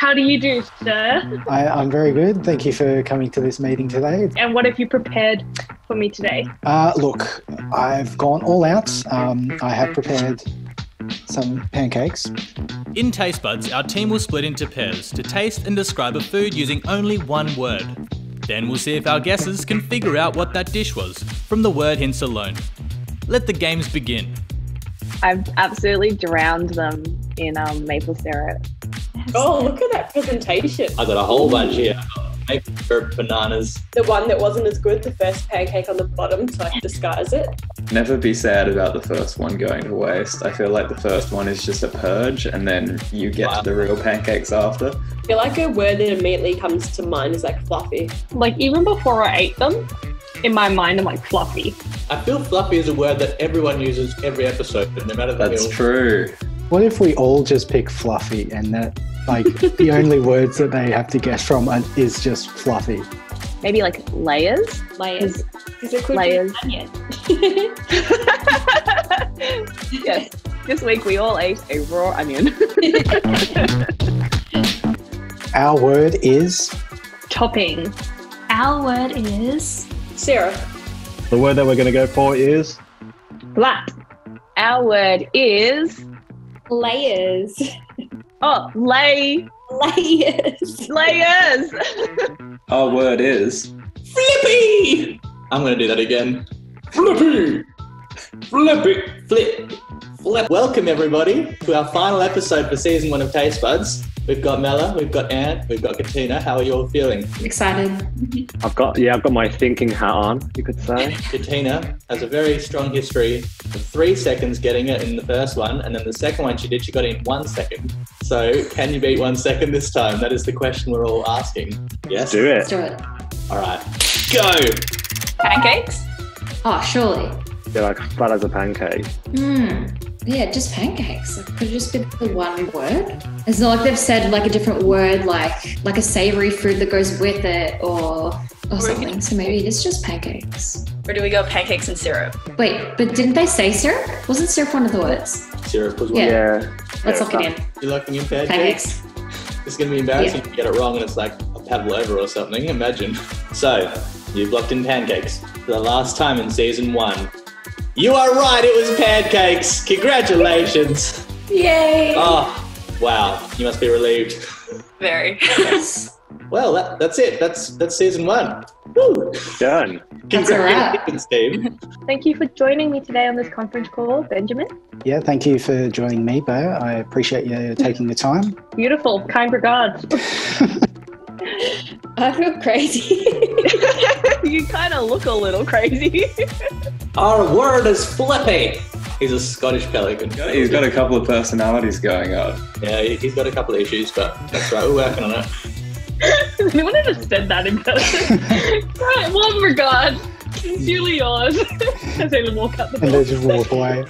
How do you do, sir? I, I'm very good. Thank you for coming to this meeting today. And what have you prepared for me today? Uh, look, I've gone all out. Um, I have prepared some pancakes. In Tastebudz, our team will split into pairs to taste and describe a food using only one word. Then we'll see if our guesses can figure out what that dish was from the word hints alone. Let the games begin. I've absolutely drowned them in um, maple syrup. Oh, look at that presentation. I got a whole bunch here. Maple bananas. The one that wasn't as good, the first pancake on the bottom to like disguise it. Never be sad about the first one going to waste. I feel like the first one is just a purge, and then you get to the real pancakes after. I feel like a word that immediately comes to mind is like fluffy. Like, even before I ate them, in my mind, I'm like fluffy. I feel fluffy is a word that everyone uses every episode, no matter the That's meal. true. What if we all just pick fluffy and that, like, the only words that they have to guess from is just fluffy? Maybe like layers. Layers. Because it could Layers. be onion. yes. This week we all ate a raw onion. Our word is Topping. Our word is Sarah. The word that we're going to go for is Flat. Our word is Layers. Oh, lay. Layers. Layers. Our word is Flippy! I'm gonna do that again. Flippy! Flippy! Flip! Flip! Welcome everybody to our final episode for season one of Tastebudz. We've got Mela, we've got Anne, we've got Katina. How are you all feeling? excited. I've got yeah, I've got my thinking hat on. You could say. Katina has a very strong history of three seconds getting it in the first one, and then the second one she did, she got it in one second. So, can you beat one second this time? That is the question we're all asking. Yes? Do it. Let's it. do it. All right. Go! pancakes. Oh, surely. You're like flat as a pancake. Hmm. Yeah, just pancakes. Like, could it just be the one word? It's not like they've said like a different word, like like a savory food that goes with it, or or something. So maybe it's just pancakes. Or do we go pancakes and syrup? Wait, but didn't they say syrup? Wasn't syrup one of the words? Syrup was one. Yeah. Yeah. Let's Yeah, lock it in. You locking in pancakes? Pancakes. It's going to be embarrassing if you get it wrong and it's like a pavlova or something. Imagine. So, you've locked in pancakes for the last time in season one. You are right, it was pancakes. Congratulations. Yay! Oh, wow. You must be relieved. Very. Well, that, that's it. That's that's season one. Woo! Done. That's a wrap. Congratulations, team. Thank you for joining me today on this conference call, Benjamin. yeah. Thank you for joining me, Bo. I appreciate you taking the time. Beautiful. Kind regards. I feel crazy. you kind of look a little crazy. Our word is flippy. He's a Scottish pelican. He's got a couple of personalities going on. Yeah, he- he's got a couple of issues, but that's right. We're working on it. Anyone ever said that in person? right, one regard. Sincerely yours. As they walk out the And door. they just walk away.